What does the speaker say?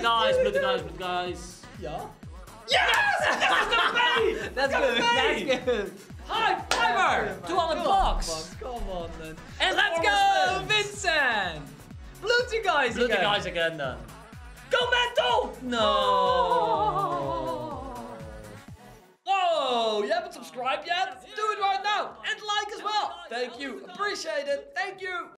Blue guys, blue guys, blue guys. Yeah. Yes! That's gonna be! That's gonna good. be! That's good. High fiver! 200 bucks! Come on, then. And Let's go. Vincent. Blue two guys Blue the guys again then. Go mental! No. Whoa, you haven't subscribed yet? Do it right now. And like as well. Thank you. Appreciate it. Thank you.